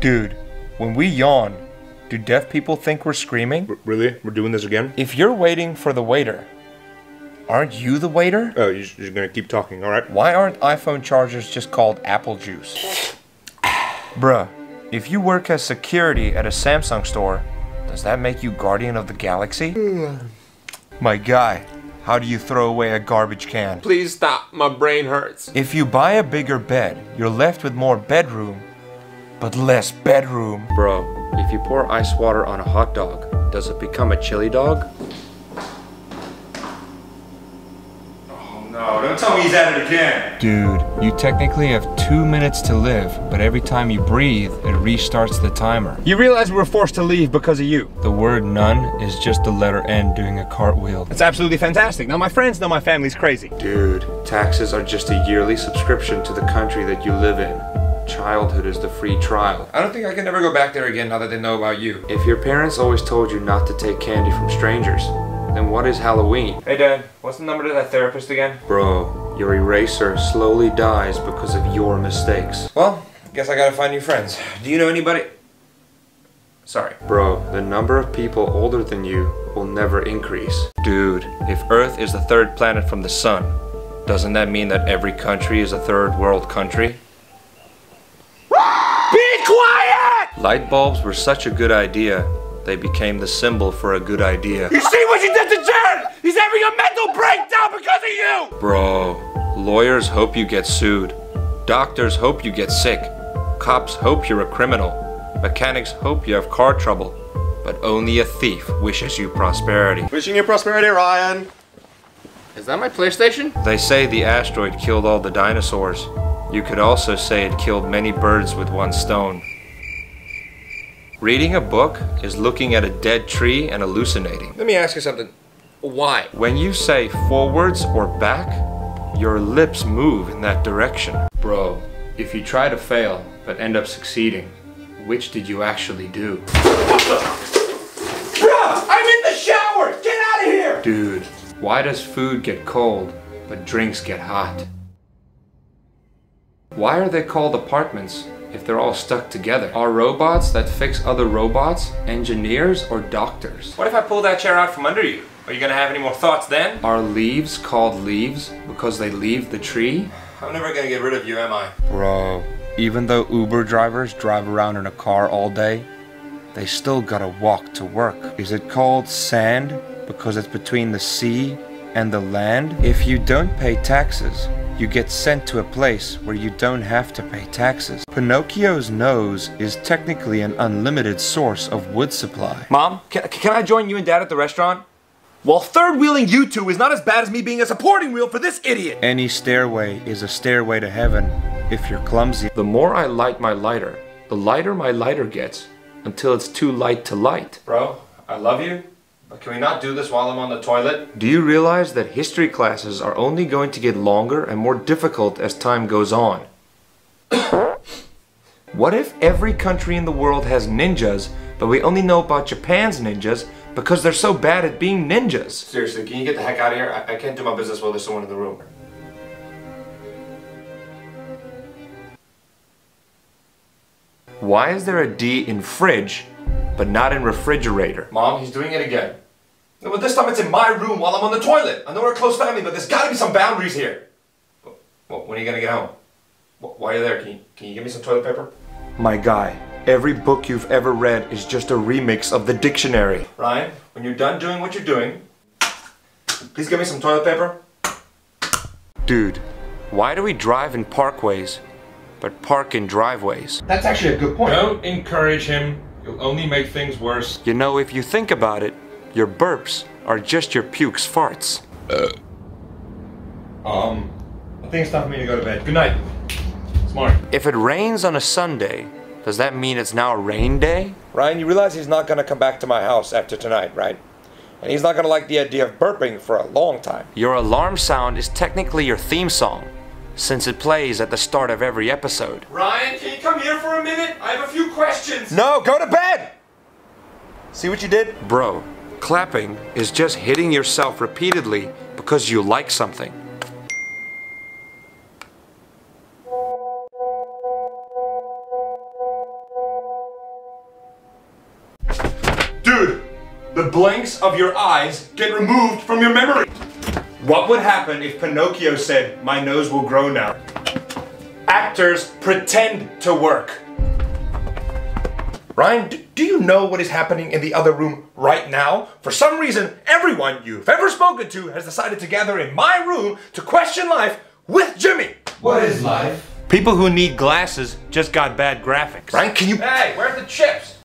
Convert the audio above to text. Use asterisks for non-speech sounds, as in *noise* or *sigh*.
Dude, when we yawn, do deaf people think we're screaming? R- really? We're doing this again? If you're waiting for the waiter, aren't you the waiter? Oh, you're, you're gonna keep talking, alright? Why aren't iPhone chargers just called apple juice? *sighs* Bruh, if you work as security at a Samsung store, does that make you guardian of the galaxy? *sighs* My guy, how do you throw away a garbage can? Please stop. My brain hurts. If you buy a bigger bed, you're left with more bedroom, but less bedroom. Bro, if you pour ice water on a hot dog, does it become a chili dog? Oh, no, don't tell me he's at it again. Dude, you technically have two minutes to live, but every time you breathe, it restarts the timer. You realize we were forced to leave because of you. The word none is just the letter N doing a cartwheel. It's absolutely fantastic. Now my friends know my family's crazy. Dude, taxes are just a yearly subscription to the country that you live in. Childhood is the free trial. I don't think I can ever go back there again now that they know about you. If your parents always told you not to take candy from strangers, then what is Halloween? Hey dad, what's the number to that therapist again? Bro, your eraser slowly dies because of your mistakes. Well, guess I gotta find new friends. Do you know anybody? Sorry. Bro, the number of people older than you will never increase. Dude, if Earth is the third planet from the sun, doesn't that mean that every country is a third world country? Be quiet! Light bulbs were such a good idea, they became the symbol for a good idea. You see what you did to Jared? He's having a mental breakdown because of you! Bro, lawyers hope you get sued. Doctors hope you get sick. Cops hope you're a criminal. Mechanics hope you have car trouble. But only a thief wishes you prosperity. Wishing you prosperity, Ryan. Is that my PlayStation? They say the asteroid killed all the dinosaurs. You could also say it killed many birds with one stone. Reading a book is looking at a dead tree and hallucinating. Let me ask you something. Why? When you say forwards or back, your lips move in that direction. Bro, if you try to fail but end up succeeding, which did you actually do? Bruh, I'm in the shower! Get out of here! Dude, why does food get cold but drinks get hot? Why are they called apartments if they're all stuck together? Are robots that fix other robots engineers or doctors? What if I pull that chair out from under you? Are you gonna have any more thoughts then? Are leaves called leaves because they leave the tree? I'm never gonna get rid of you, am I? Bro, even though Uber drivers drive around in a car all day, they still gotta walk to work. Is it called sand because it's between the sea and the land? If you don't pay taxes, you get sent to a place where you don't have to pay taxes. Pinocchio's nose is technically an unlimited source of wood supply. Mom, can, can I join you and Dad at the restaurant? Well, third wheeling you two is not as bad as me being a supporting wheel for this idiot. Any stairway is a stairway to heaven if you're clumsy. The more I light my lighter, the lighter my lighter gets until it's too light to light. Bro, I love you, but can we not do this while I'm on the toilet? Do you realize that history classes are only going to get longer and more difficult as time goes on? *coughs* what if every country in the world has ninjas, but we only know about Japan's ninjas because they're so bad at being ninjas? Seriously, can you get the heck out of here? I, I can't do my business while there's someone in the room. Why is there a D in fridge, but not in refrigerator? Mom, he's doing it again. No, but this time it's in my room while I'm on the toilet. I know we're a close family, but there's gotta be some boundaries here. Well, when are you gonna get home? Why are you there? Can you, can you give me some toilet paper? My guy, every book you've ever read is just a remix of the dictionary. Ryan, when you're done doing what you're doing, please give me some toilet paper. Dude, why do we drive in parkways, but park in driveways? That's actually a good point. Don't encourage him. You'll only make things worse. You know, if you think about it, your burps are just your pukes farts. Um, I think it's time for me to go to bed. Good night. Smart. If it rains on a Sunday, does that mean it's now a rain day? Ryan, you realize he's not gonna come back to my house after tonight, right? And he's not gonna like the idea of burping for a long time. Your alarm sound is technically your theme song, since it plays at the start of every episode. Ryan, can you come here for a minute? I have a few questions. No, go to bed! See what you did? Bro, clapping is just hitting yourself repeatedly because you like something. Dude, the blanks of your eyes get removed from your memory. What would happen if Pinocchio said, my nose will grow now? Actors pretend to work. Ryan, do, do you know what is happening in the other room right now? For some reason, everyone you've ever spoken to has decided to gather in my room to question life with Jimmy. What is life? People who need glasses just got bad graphics. Ryan, can you Hey, where's the chips?